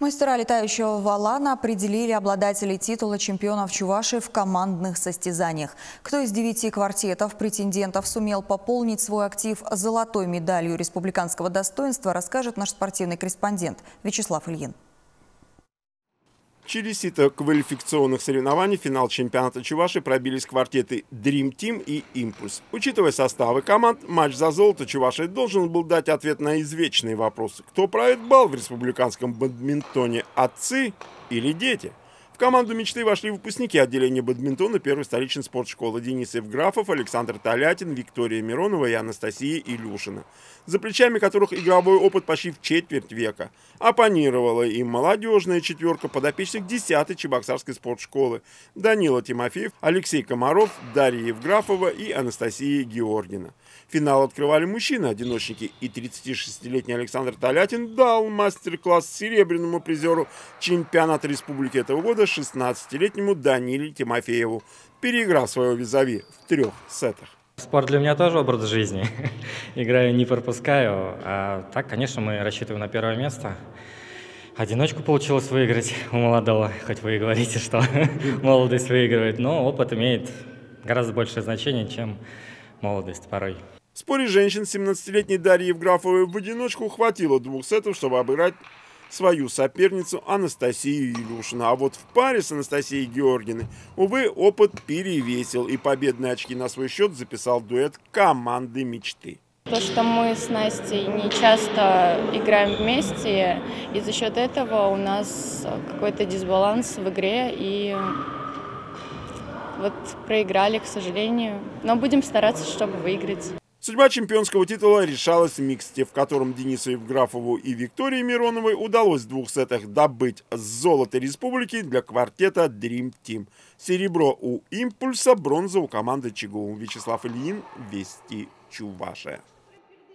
Мастера летающего валана определили обладателей титула чемпионов Чувашии в командных состязаниях. Кто из девяти квартетов претендентов сумел пополнить свой актив золотой медалью республиканского достоинства, расскажет наш спортивный корреспондент Вячеслав Ильин. Через сито квалификационных соревнований финал чемпионата Чуваши пробились квартеты Dream Team и Импульс. Учитывая составы команд, матч за золото Чуваши должен был дать ответ на извечные вопросы. Кто правит бал в республиканском бадминтоне – отцы или дети? В команду мечты вошли выпускники отделения бадминтона первой столичной спортшколы Денис Евграфов, Александр Толятин, Виктория Миронова и Анастасия Илюшина, за плечами которых игровой опыт почти в четверть века. Оппонировала им молодежная четверка подопечных 10-й Чебоксарской спортшколы Данила Тимофеев, Алексей Комаров, Дарья Евграфова и Анастасия Георгина. Финал открывали мужчины-одиночники, и 36-летний Александр Толятин дал мастер-класс серебряному призеру чемпионата республики этого года 16-летнему Даниле Тимофееву, переиграв своего визави в трех сетах. Спорт для меня тоже образ жизни. Играю, не пропускаю. А так, конечно, мы рассчитываем на первое место. Одиночку получилось выиграть у молодого, хоть вы и говорите, что молодость выигрывает, но опыт имеет гораздо большее значение, чем молодость порой. В споре женщин 17-летней Дарьи Евграфовой в одиночку хватило двух сетов, чтобы обыграть свою соперницу Анастасию Илюшину. А вот в паре с Анастасией Георгиной, увы, опыт перевесил, и победные очки на свой счет записал дуэт команды мечты. То, что мы с Настей не часто играем вместе, и за счет этого у нас какой-то дисбаланс в игре, и вот проиграли, к сожалению. Но будем стараться, чтобы выиграть. Судьба чемпионского титула решалась в миксте, в котором Денису Евграфову и Виктории Мироновой удалось в двух сетах добыть золото республики для квартета Dream Team. Серебро у «Импульса», бронза у команды ЧГУ. Вячеслав Ильин, Вести Чувашия.